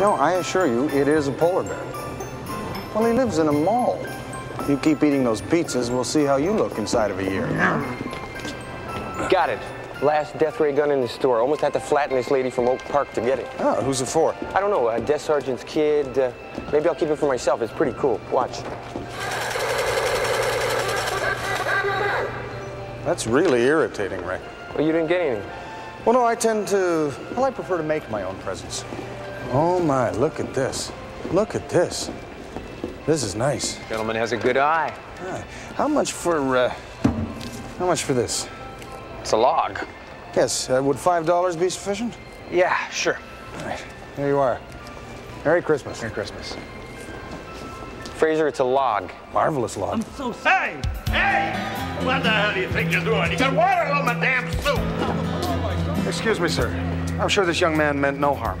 No, I assure you, it is a polar bear. Well, he lives in a mall. You keep eating those pizzas, we'll see how you look inside of a year. Got it. Last death ray gun in the store. Almost had to flatten this lady from Oak Park to get it. Oh, who's it for? I don't know, a death sergeant's kid. Uh, maybe I'll keep it for myself. It's pretty cool. Watch. That's really irritating, Rick. Well, you didn't get anything. Well, no, I tend to, well, I prefer to make my own presents. Oh, my, look at this. Look at this. This is nice. Gentleman has a good eye. Ah, How much for, uh, how much for this? It's a log. Yes, uh, would $5 be sufficient? Yeah, sure. All right, here you are. Merry Christmas. Merry Christmas. Fraser, it's a log. Marvelous log. I'm so Hey! Hey! What the hell do you think you're doing? You got water on my damn soup! Excuse me, sir. I'm sure this young man meant no harm.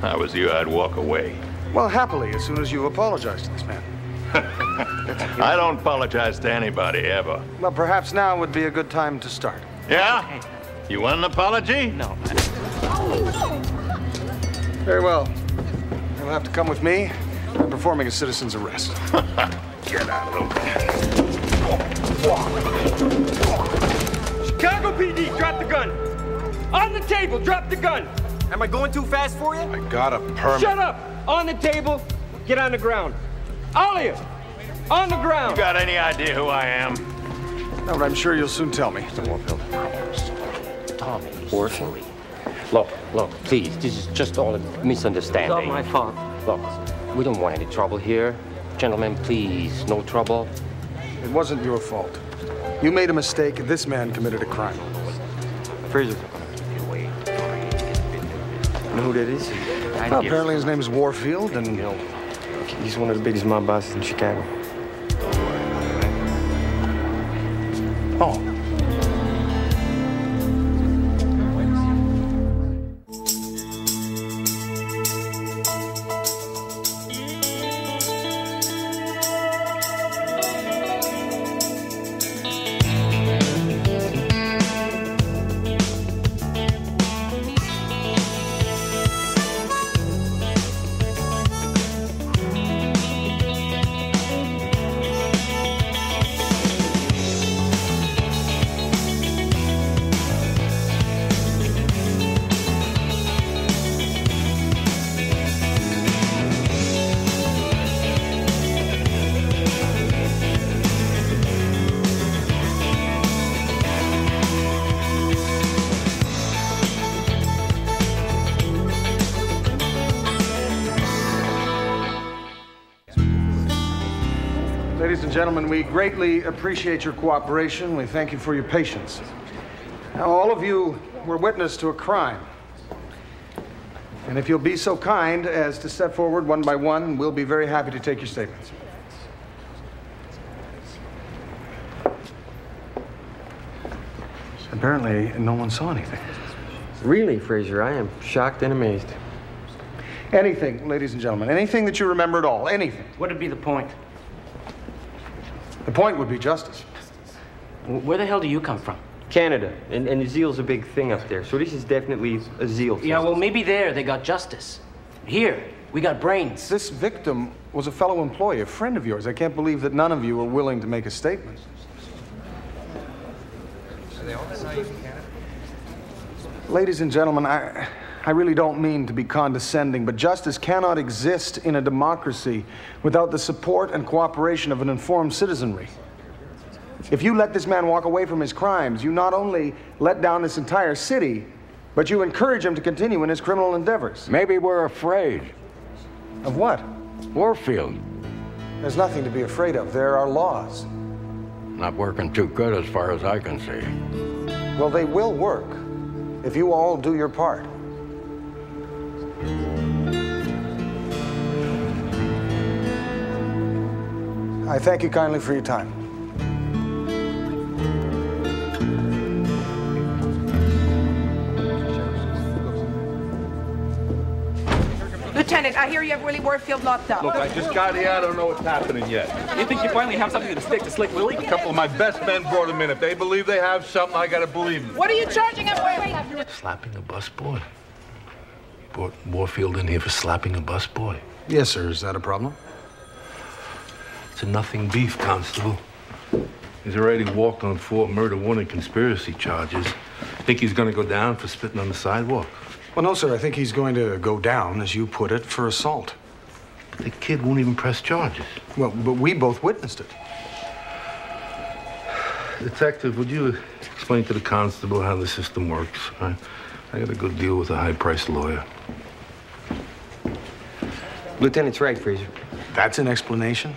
If I was you, I'd walk away. Well, happily, as soon as you apologize to this man. I don't apologize to anybody, ever. Well, perhaps now would be a good time to start. Yeah? You want an apology? No. Very well. You'll have to come with me. I'm performing a citizen's arrest. Get out of the way. Chicago PD, drop the gun. On the table, drop the gun. Am I going too fast for you? I got a permit. Shut up. On the table, get on the ground. All of you, on the ground. You got any idea who I am? No, but I'm sure you'll soon tell me. Mr. Warfield. Tommy. Warfield? Look, look, please, this is just all a misunderstanding. It's Not my fault. Look, we don't want any trouble here. Gentlemen, please, no trouble. It wasn't your fault. You made a mistake, and this man committed a crime. Fraser. You know who that is? Well, apparently his name is Warfield, and He's one of the biggest mob bosses in Chicago. Ladies and gentlemen, we greatly appreciate your cooperation. We thank you for your patience. Now, all of you were witness to a crime. And if you'll be so kind as to step forward one by one, we'll be very happy to take your statements. Apparently, no one saw anything. Really, Fraser, I am shocked and amazed. Anything, ladies and gentlemen, anything that you remember at all, anything. What'd be the point? The point would be justice. Wh- Where the hell do you come from? Canada, and, and zeal's a big thing up there, so this is definitely a zeal. Yeah, well, maybe there they got justice. Here, we got brains. This victim was a fellow employee, a friend of yours. I can't believe that none of you are willing to make a statement. Ladies and gentlemen, I, I really don't mean to be condescending, but justice cannot exist in a democracy without the support and cooperation of an informed citizenry. If you let this man walk away from his crimes, you not only let down this entire city, but you encourage him to continue in his criminal endeavors. Maybe we're afraid. Of what? Warfield, There's nothing to be afraid of. There are laws. not working too good as far as I can see. Well, they will work if you all do your part. I thank you kindly for your time. Lieutenant, I hear you have Willie Warfield locked up. Look, I just got here. I don't know what's happening yet. You think you finally have something to stick to Slick Willie? A couple of my best men brought him in. If they believe they have something, I gotta believe them. What are you charging him with? Slapping a busboy? Brought Warfield in here for slapping a busboy. Yes, sir. Is that a problem? It's a nothing beef, Constable. He's already walked on four murder, one and conspiracy charges. Think he's gonna go down for spitting on the sidewalk? Well, no, sir. I think he's going to go down, as you put it, for assault. But the kid won't even press charges. Well, but we both witnessed it. Detective, would you explain to the constable how the system works? I, I got a good deal with a high-priced lawyer. Lieutenant's right, Fraser. That's an explanation?